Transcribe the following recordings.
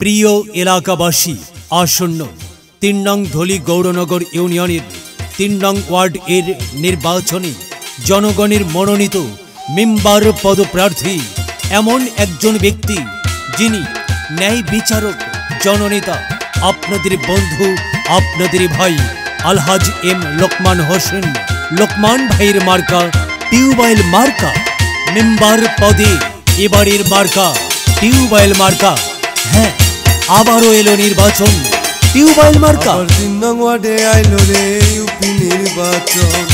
প্রিয় এলাকাবাসী, আসন্ন তিন নং ধলি গৌরনগর ইউনিয়নের তিন নং ওয়ার্ড এর নির্বাচনে জনগণের মনোনীত মেম্বার পদপ্রার্থী এমন একজন ব্যক্তি যিনি ন্যায় বিচারক, জননেতা, আপনাদের বন্ধু, আপনাদের ভাই আলহাজ এম লোকমান হোসেন, লোকমান ভাইয়ের মার্কা, টিউবওয়েল মার্কা, মেম্বার পদে এবারের মার্কা, টিউবওয়েল মার্কা। হ্যাঁ আবারও এলো নির্বাচন। টিউবওয়েল মার্কা। আবার তিন ওয়ার্ডে আইলো রে ইউপি নির্বাচন।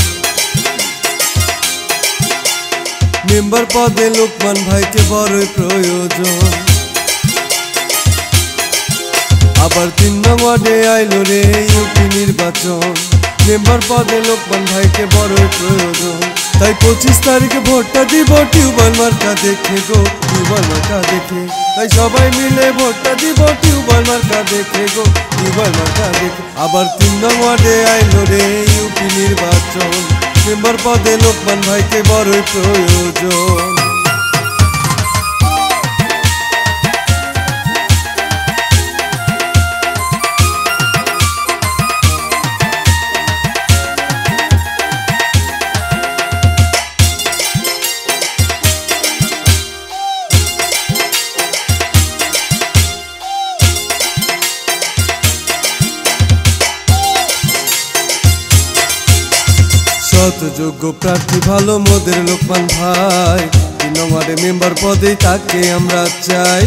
মেম্বার পদে লোকমান ভাইকে বড়ই প্রয়োজন। আবার তিন নং ওয়ার্ডে আইলো রে ইউপি নির্বাচন। মেম্বার পদে লোকমান ভাইকে বড়ই প্রয়োজন। তাই পঁচিশ তারিখে ভোটটা দিব, টিউবওয়েল মার্কা দেখে গো, টিউবওয়েল মার্কা দেখে। তাই সবাই মিলে ভোটটা দিব, টিউবওয়েল মার্কা দেখে গো, টিউবওয়েল মার্কা দেখে। আবার তিন নং ওয়ার্ডে আইলো রে ইউপি নির্বাচন। মেম্বার পদে লোকমান ভাইকে বড়ই প্রয়োজন। সৎ যোগ্য প্রার্থী, ভালো মোদের লোকমান ভাই। তিন নম্বরে মেম্বার পদেই তাকে আমরা চাই।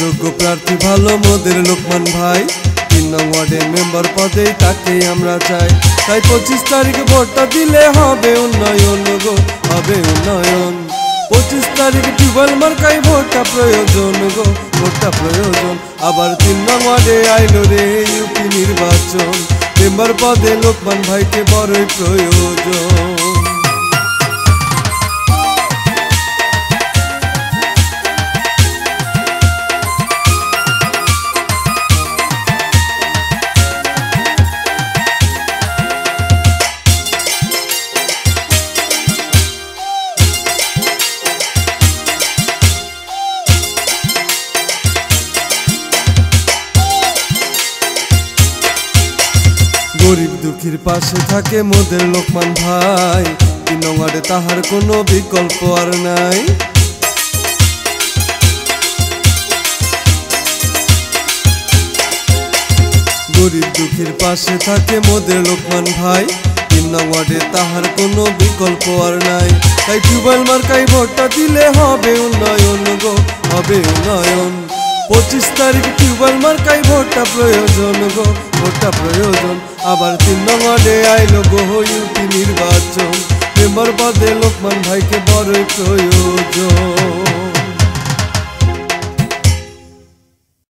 যোগ্য প্রার্থী, ভালো মোদের লোকমান ভাই। তিন নং ওয়ার্ডের মেম্বার পদে তাকে আমরা চাই। তাই পঁচিশ তারিখে ভোটটা দিলে হবে উন্নয়ন গো, হবে উন্নয়ন। পঁচিশ তারিখে টিউবওয়েল মার্কাই ভোটটা প্রয়োজন গো ভোটটা প্রয়োজন। আবার তিন নং ওয়ার্ডে আইলো রে ইউপি নির্বাচন। মেম্বার পদে লোকমান ভাইকে বড়ই প্রয়োজন। গরিব দুঃখীর পাশে থাকে মোদের লোকমান ভাই। তিন তাহার কোনো বিকল্প আর নাই। গরিব দুঃখীর পাশে থাকে মোদের লোকমান ভাই। তিন তাহার কোনো বিকল্প আর নাই। তাই টিউবওয়েল মার্কাই ভোটটা দিলে হবে উন্নয়ন গো, হবে উন্নয়ন। পঁচিশ তারিখ টিউবওয়েল মার্কাই ভোটটা প্রয়োজন গো আবার তিন নম্বরে আইলো গো ইউপি নির্বাচন। মেম্বার পদে লোকমান ভাইকে বড় প্রয়োজন।